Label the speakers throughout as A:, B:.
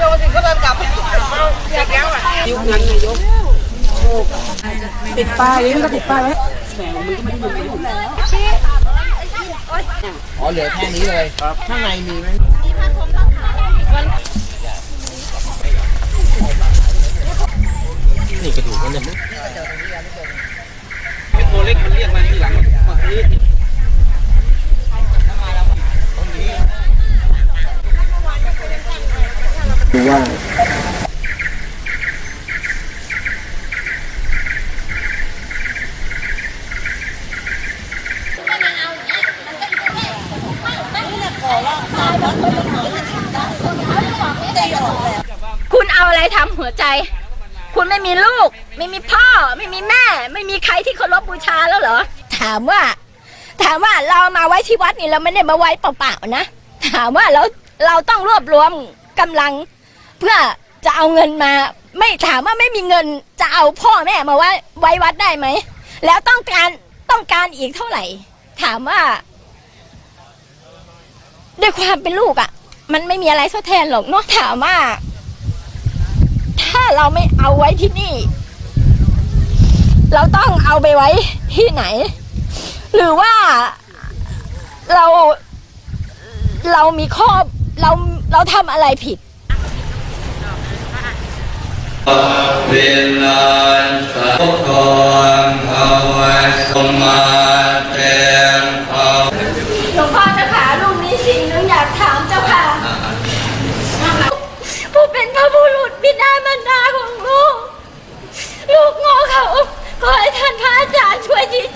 A: ดี๋ยวถึงก็เดินกลับเด็กแล้วอะยุคนั้นนายกติดป้ายนี่มันก็ติดป้ายไว้
B: อ๋อเหลือแค่นี้เลยครับข้างในมีไหมนี่กระดูกมันเนี่ยมั้ง
A: ตัวเล็กมันเรียกมาทีหลังมาซื้อ
B: ดูว่า
C: คุณเอาอะไรทำหัวใจ คุณไม่มีลูก ไม่มีพ่อ ไม่มีแม่ ไม่มีใครที่เคารพบูชาแล้วเหรอ ถามว่า ถามว่าเรามาไว้ที่วัดนี่เราไม่ได้มาไว้เปล่าๆนะ ถามว่าเราเราต้องรวบรวมกำลัง เพื่อจะเอาเงินมา ไม่ถามว่าไม่มีเงินจะเอาพ่อแม่มาไว้ไว้วัดได้ไหม แล้วต้องการต้องการอีกเท่าไหร่ ถามว่า ด้วยความเป็นลูกอะ่ะ มันไม่มีอะไรทดแทนหรอกเนอกถามว่า ถ้าเราไม่เอาไว้ที่นี่ เราต้องเอาไปไว้ที่ไหน หรือว่าเราเรามีข้อเราเราทำอะไรผิด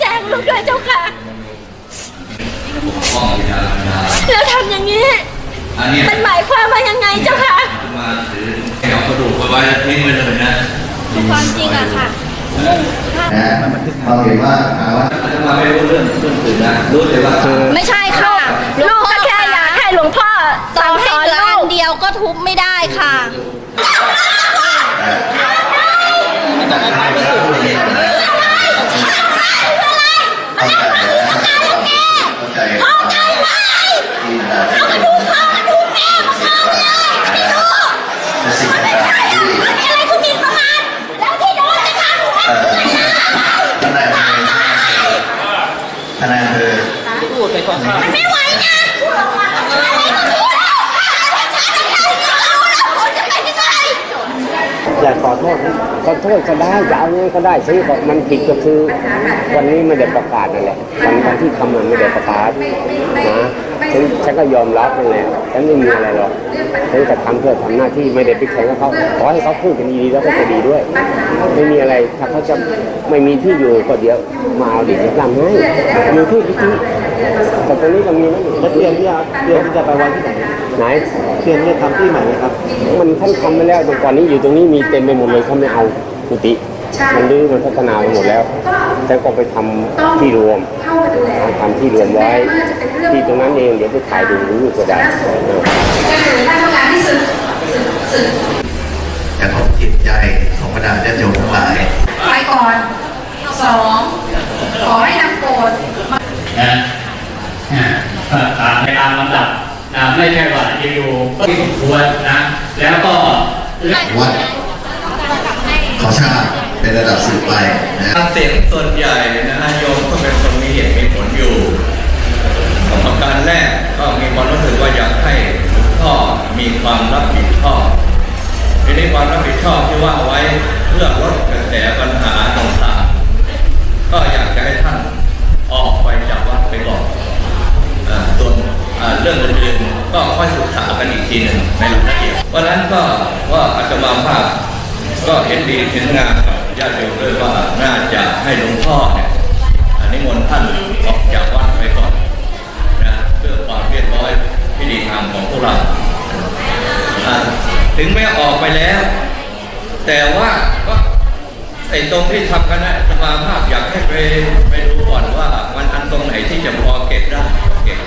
C: แจงลูกด้วยเจ้าค่ะ
D: ข้องยานา
C: แล้วทำอย่างนี้
D: อันเนี้ย
C: มันหมายความว่ายังไงเจ้าค่ะ
D: ว้แล้วทิ้งไว้เลยนะ
C: ความจริงอะค่ะ
E: นะเราเห็นว่าหาว่า
D: อาจจะมาไม่รู้เรื่องเรื่องอื่นนะรู้แต่ว่า
C: ไม่ใช่ค่ะลูกก็แค่อยากให้หลวงพ่อสั่งสอนลูกเดียวก็ทุบไม่ได้ค่ะ
E: เข้าใจเข้าใจเข้าใจที่นาเอามาดูพ่อมาดูแม่มาเข้าเลยสิ่งต่างๆที่
C: อะไรคุณหมิ่นประมาทแล้วที่โดนนะคะหนู
E: เอ่อทนายอำเภอท นายอำเภอ
A: พูดไปก่อนข้าว
C: ไม่ไหวนะพูดออกมาอะไรก็พูดแล้วฉันจะแค่นี้ก็รู้แล้วคุณจะเป็นยังไง
B: อยากขอโทษนะขอโทษก็ได้จะเอาไงก็ได้ซื้อบอกมันผิดก็คือ วันนี้ไม่ได้ประกาศนั่นแหละวันวันที่ทำมันไม่ได้ประกาศนะฉันฉันก็ยอมรับนั่นแหละฉันไม่มีอะไรหรอกฉันจะทำเพื่อทำหน้าที่ไม่ได้ไปแข่งกับเขาขอให้เขาพูดกันดีๆแล้วก็จะดีด้วย ไม่มีอะไรถ้าเขาจะไม่มีที่อยู่ก็เดี๋ยวมาเอาดิจะทำให้อยู่ที่พิธี แต่ตรงนี้ก็มีนะแล้วเตรียมที่จะเตรียมที่จะไปวันที่ไหนไหนเตรียมจะทำที่ไหนครับ มันท่านทำไปแล้วแต่ก่อนนี้อยู่ตรงนี้มีเต็มไปหมดเลยเขาไม่เอากุฏิมันรื้อมันพัฒนาไปหมดแล้วแต่ก็ไปทำที่รวมทำที่รวมไว้ ที่ตรงนั้นเองเดี๋ยวไปถ่ายดูรูปก็ได้เออ
E: กระทบจิตใจของบรรดาญาติโยมทั้งหลาย
F: ไปก่อนสองขอให้นำโกรธ
G: นะอ่าก็ตาม ไปตามลำดับนะไม่ใช่ว่าอยู่ๆก็ที่สมควรนะ แล้วก็เรื่อง
E: วัดขอชาติเป็นระดับสืบไปนะ
D: ทางเสียงส่วนใหญ่นะฮะโยมก็เป็นคนมีเหตุมีผลอยู่ประการแรกก็มีความรู้สึกว่าอยากให้หลวงพ่อมีความรับผิดชอบทีนี้ความรับผิดชอบที่ว่าไว้เพื่อลดกระแสปัญหาต่าง วันนั้นก็ว่าอาตมาภาพก็เห็นดีเห็นงานกับญาติโยมด้วยว่าน่าจะให้หลวงพ่อเนี่ยอนนี้มนต์ท่านออกจากวัดไปก่อนนะเพื่อความเรียบร้อยพิธีธรรมของพวกเราอ่าถึงแม้ออกไปแล้ว แต่ว่าก็ไอ้ตรงที่ทำกันนะสมาภาพอยากให้ไปไปดูก่อนว่ามันอันตรงไหนที่จะพอเก็บได้เก็บ